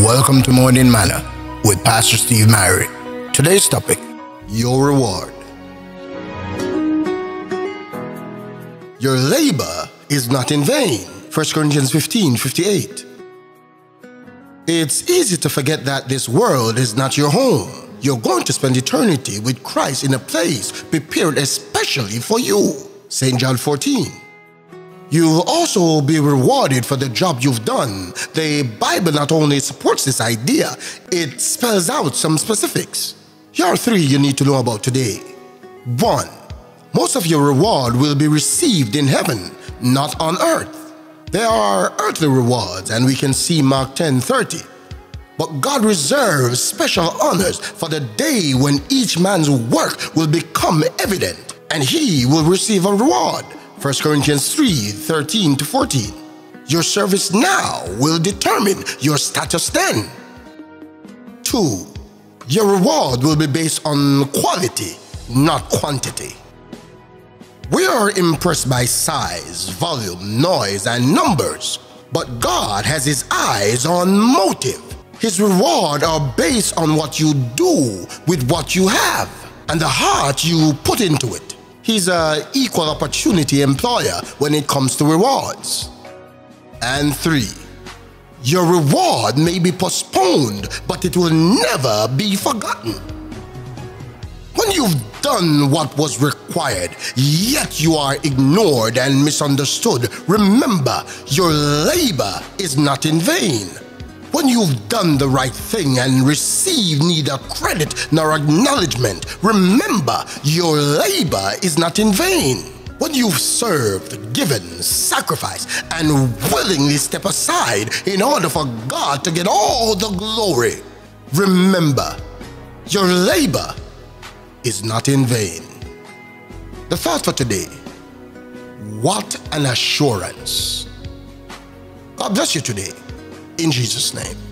Welcome to Morning Manna with Pastor Steve Myrie. Today's topic Your Reward. Your labor is not in vain. 1 Corinthians 15 58. It's easy to forget that this world is not your home. You're going to spend eternity with Christ in a place prepared especially for you. St. John 14. You'll also be rewarded for the job you've done. The Bible not only supports this idea, it spells out some specifics. Here are three you need to know about today. 1. Most of your reward will be received in heaven, not on earth. There are earthly rewards, and we can see Mark 10 30. But God reserves special honors for the day when each man's work will become evident, and he will receive a reward. 1 Corinthians 3 13 to 14. Your service now will determine your status then. 2. Your reward will be based on quality, not quantity. We are impressed by size, volume, noise, and numbers, but God has His eyes on motive. His reward are based on what you do with what you have and the heart you put into it. He's an equal opportunity employer when it comes to rewards. And three, your reward may be postponed, but it will never be forgotten. When you've done what was required, yet you are ignored and misunderstood, remember your labor is not in vain. When you've done the right thing and received neither credit nor acknowledgement, remember your labor is not in vain. When you've served, given, sacrificed, and willingly step aside in order for God to get all the glory, remember your labor is not in vain. The thought for today what an assurance. God bless you today in Jesus' name.